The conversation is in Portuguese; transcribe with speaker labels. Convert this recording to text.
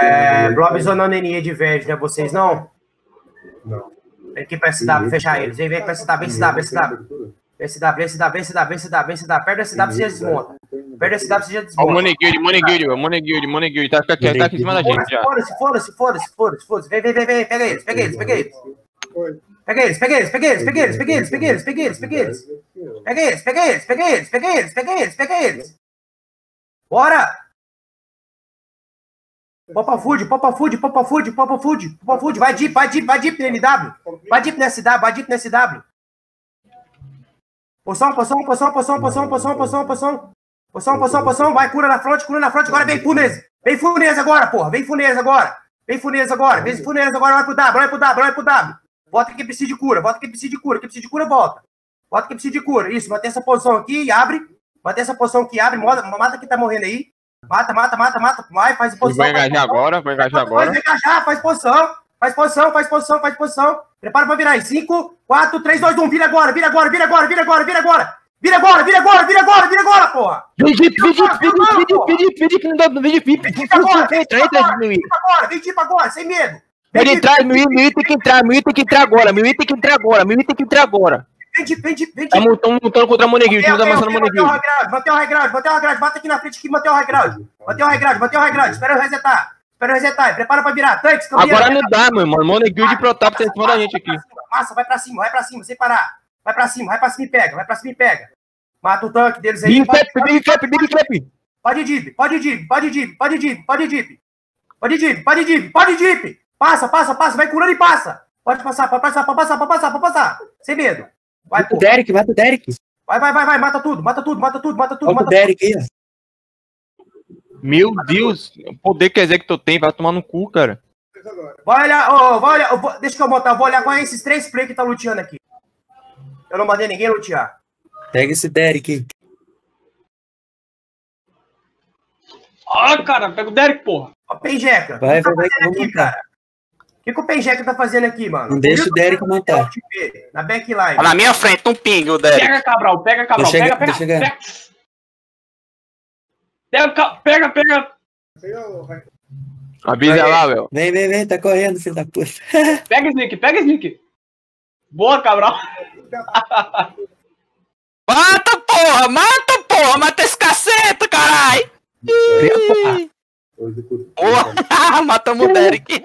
Speaker 1: É, Blobs ou Naneninha de verde, né? Vocês não?
Speaker 2: Não.
Speaker 1: Vem aqui pra SW, fechar eles. Vem, vem pra SW, vem SW, vem SW. Vem SW, vem SW, vem SW, vem SW, vem SW. Perde a SW, você já desmonta. Perde a SW, você já
Speaker 3: Ó, o
Speaker 1: desmonta.
Speaker 3: Moneguilde, Moneguilde, Moneguilde, Moneguilde. Tá, tá, aqui, tá aqui em cima da gente já.
Speaker 1: Foda-se, foda-se, foda-se, foda-se, foda-se. Vem, vem, vem, vem. Pega eles, pega eles, pega eles. Pega eles, pega eles, pega eles, pega eles, pega eles, pega eles, pega eles, pega eles. Pega eles, pega eles, pega eles, pega eles, pega eles, pega eles. Bora! Popa Food, Popa Food, Popa Food, Popa Food, Popa Food, vai deep, vai deep, vai deep NW. Vai deep no SW, vai deep no SW. Poção, poção, poção, poção, poção, poção, poção, poção. Poção, poção, poção, vai, cura na frente, cura na frente, agora vem Funese. Vem Funese agora, porra, vem Funese agora. Vem Funese agora, vem Funese agora, vai pro W, vai pro W, vai pro W. Bota quem precisa de cura, bota quem precisa de cura, quem precisa de cura, volta. Bota quem precisa de cura. Isso, mantém essa posição aqui e abre. Mantém essa posição aqui, abre, mata, quem tá morrendo aí. Mata, mata, mata, mata. Vai, faz posição.
Speaker 3: Vou
Speaker 1: faz
Speaker 3: engajar agora, vou engajar agora.
Speaker 1: engajar, faz posição. Faz posição, faz posição, faz posição. Prepara pra virar em 5, 4, 3, 2, 1. Vira agora, vira agora, vira agora, vira agora, vira agora. Vira agora, vira agora, vira agora, vira agora, porra.
Speaker 4: Vem de vem de vem de vem de vem de que não dá vem de vem
Speaker 1: Vem agora, vem
Speaker 4: entra entra meu
Speaker 1: Vem agora, vem tipo agora, sem medo.
Speaker 4: Entrar, meu meu tem que entrar, meu tem que entrar agora, meu tem que entrar agora, meu tem que entrar agora.
Speaker 1: Vem de, vem de, vem de.
Speaker 4: Estamos lutando contra a Moneguilde, estamos
Speaker 1: Mantém,
Speaker 4: avançando a
Speaker 1: mantém, o high ground, mantém o high ground, bata aqui na frente aqui, mantém o high ground. Mantém o high ground, mantém o high ground, espera eu resetar. Espera eu resetar, prepara pra virar. Tanques.
Speaker 4: Agora não dá, meu irmão. Moneguilde e Protap tá em cima da gente aqui.
Speaker 1: Massa, vai pra cima, vai pra cima, sem parar. Vai pra cima, vai pra cima e pega, vai pra cima e pega. Mata o tanque deles aí.
Speaker 4: Big clap, big clap, big clap.
Speaker 1: Pode dip, pode dip, pode dip, pode dip, pode dip. Pode dip, pode dip, pode dip. Passa, passa, passa, vai curando e passa. Pode passar, pode passar, pode passar, pode passar, pode passar. Sem medo. Vai,
Speaker 5: Mata
Speaker 1: pô.
Speaker 5: o Derek, mata o Derek.
Speaker 1: Vai, vai, vai, vai, mata tudo, mata tudo, mata tudo, mata tudo,
Speaker 5: Olha o
Speaker 1: mata
Speaker 5: Derek aí.
Speaker 3: Meu Deus, o poder que executor tem, vai tomar no cu, cara.
Speaker 1: Vai olhar, ó, vai olhar, vou- deixa que eu botar, eu vou olhar qual é esses três play que tá luteando aqui. Eu não mandei ninguém lutear.
Speaker 5: Pega esse Derek aí.
Speaker 6: Ah, cara, pega o Derek, porra.
Speaker 1: Ó, Penjeca,
Speaker 5: Vai,
Speaker 1: tá
Speaker 5: vai, vai,
Speaker 1: aqui, cara? O que, que o Penjeca tá fazendo aqui, mano?
Speaker 5: Não deixa o Derek montar.
Speaker 1: Na backline.
Speaker 7: Na minha frente, um ping, o Derek.
Speaker 6: Pega, Cabral, pega, Cabral.
Speaker 5: Deixa
Speaker 6: Pega,
Speaker 5: eu
Speaker 6: pega, pega. Pega, pega, pega.
Speaker 3: Avisa lá, velho.
Speaker 5: Vem, vem, vem, tá correndo, filho da puta.
Speaker 6: Pega, Sneak, pega, Sneak. Boa, Cabral.
Speaker 7: Mata, porra! Mata, porra! Mata esse caceta, carai! Porra! Matamos o Derek.